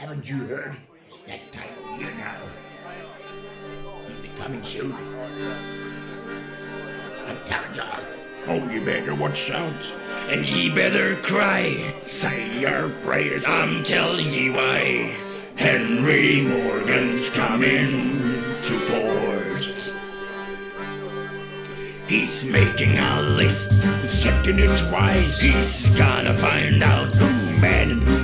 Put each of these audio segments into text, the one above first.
Haven't you heard? That time of year now. Be coming soon. I'm telling y'all. Oh, you better watch out. And ye better cry. Say your prayers. I'm telling ye why. Henry Morgan's coming to port. He's making a list, He's checking it twice. he's gonna find out Who man and who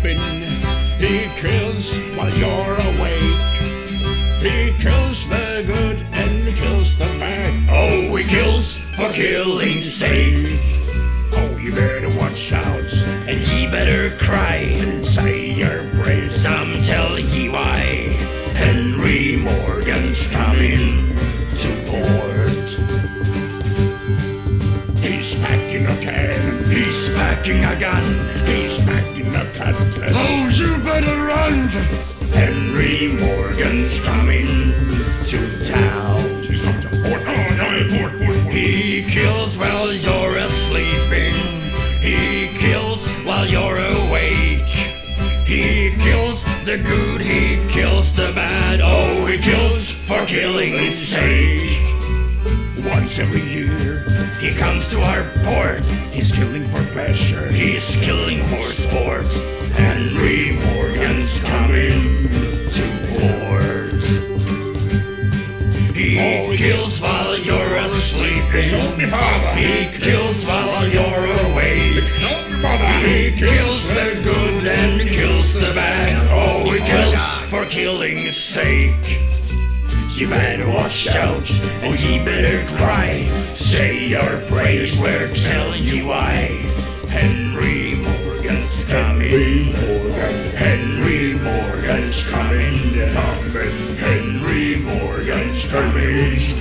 sleeping. He kills while you're awake. He kills the good and kills the bad. Oh, he kills for killing's sake. Oh, you better watch out And ye better cry. and say your prayers. I'm telling ye why. Henry Morgan's coming to port. He's packing a can. He's packing a gun. He's packing a cutlass. Oh, you better run! Henry Morgan's coming to town. He's come to port. Oh, no, port, port, port. He kills while you're asleeping. He kills while you're awake. He kills the good, he kills the bad. Oh, he kills for killing's sake. Once every year, He comes to our port. He kills while you're asleep. Help me, father. He kills while you're awake. Help me, mother. He kills the good and kills the bad. Oh, he kills for killing's sake. You better watch out, or you better cry. Say your prayers, we're telling you why. Fleisch,